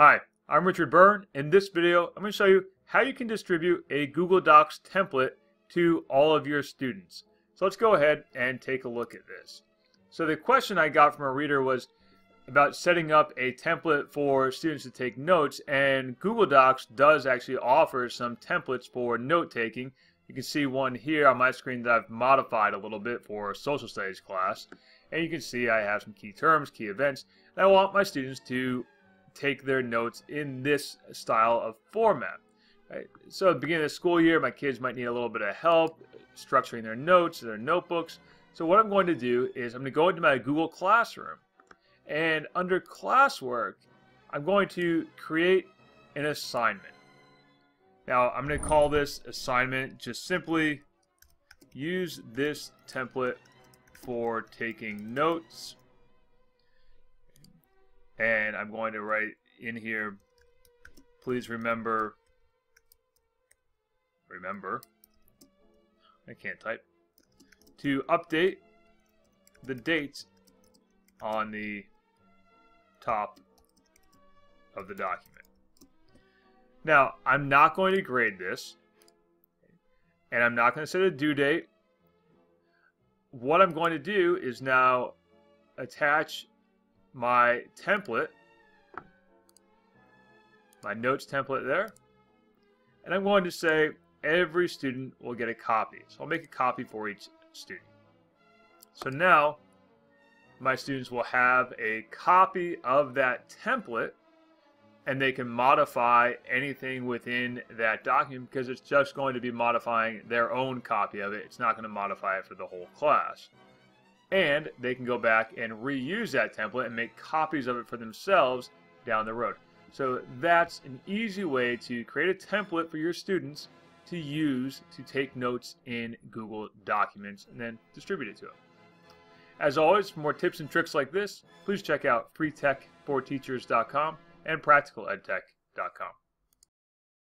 Hi, I'm Richard Byrne. In this video, I'm going to show you how you can distribute a Google Docs template to all of your students. So let's go ahead and take a look at this. So the question I got from a reader was about setting up a template for students to take notes and Google Docs does actually offer some templates for note taking. You can see one here on my screen that I've modified a little bit for a social studies class. And you can see I have some key terms, key events, and I want my students to take their notes in this style of format. Right? So at the beginning of the school year, my kids might need a little bit of help structuring their notes, their notebooks. So what I'm going to do is I'm going to go into my Google Classroom. And under classwork, I'm going to create an assignment. Now I'm going to call this assignment just simply use this template for taking notes and I'm going to write in here, please remember, remember, I can't type, to update the dates on the top of the document. Now, I'm not going to grade this, and I'm not going to set a due date. What I'm going to do is now attach my template, my notes template there, and I'm going to say every student will get a copy. So I'll make a copy for each student. So now my students will have a copy of that template and they can modify anything within that document because it's just going to be modifying their own copy of it. It's not going to modify it for the whole class and they can go back and reuse that template and make copies of it for themselves down the road. So that's an easy way to create a template for your students to use to take notes in Google Documents and then distribute it to them. As always, for more tips and tricks like this, please check out freetech4teachers.com and practicaledtech.com.